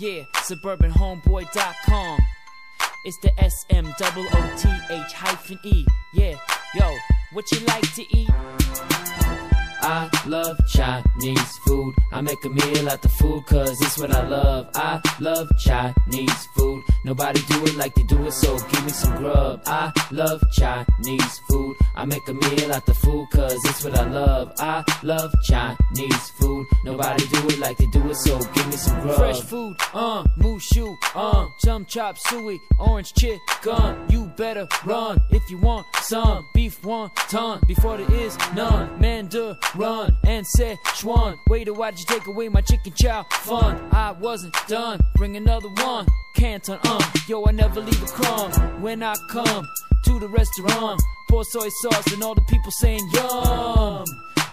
Yeah, suburbanhomeboy.com. It's the S M O O T H hyphen E. Yeah, yo, what you like to eat? I love Chinese food. I make a meal out the food cause it's what I love. I love Chinese food. Nobody do it like they do it, so give me some grub. I love Chinese food. I make a meal out the food cause it's what I love. I love Chinese food. Nobody do it like they do it, so give me some grub. Fresh food, uh, moo shu, uh, some chop suey, orange chicken. You better run if you want some beef one before there is none. Mandarin and Szechuan. Waiter, why'd you take away my chicken chow fun? I wasn't done. Bring another one. Canton, um, yo, I never leave a crumb when I come to the restaurant. Pour soy sauce and all the people saying yum.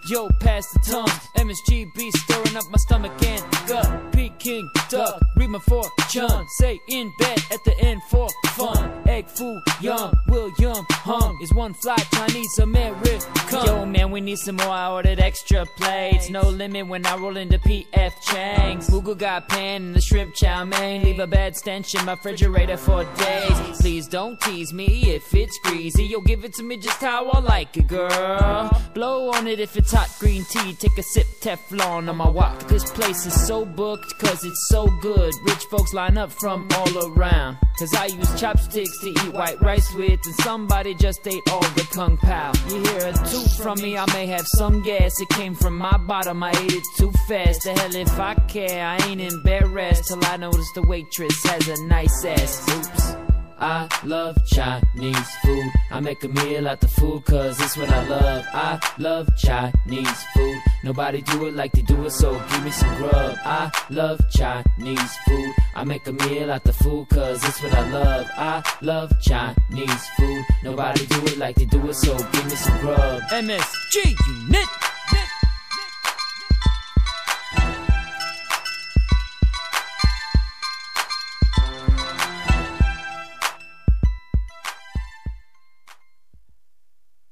Yo, pass the tongue. MSGB stirring up my stomach and gut. Peking duck, read my fortune. Say in bed at the end for fun. Egg foo young, William Hung is one fly Chinese American. Yo, we need some more. I ordered extra plates. No limit when I roll into PF Chang's. Google got pan and the shrimp chow mein. Leave a bad stench in my refrigerator for days. Please don't tease me if it's greasy. Yo, give it to me just how I like it, girl. Blow on it if it's hot green tea. Take a sip, Teflon on my wok. This place is so booked cause it's so good. Rich folks line up from all around. Cause I use chopsticks to eat white rice with, and somebody just ate all the kung pao. You hear a toot from me, I may have some gas. It came from my bottom, I ate it too fast. The hell if I care, I ain't embarrassed till I notice the waitress has a nice ass. Oops. I love Chinese food. I make a meal out the food cause it's what I love. I love Chinese food. Nobody do it like they do it, so give me some grub. I love Chinese food. I make a meal out the food cause it's what I love. I love Chinese food. Nobody do it like they do it, so give me some grub. MSG, you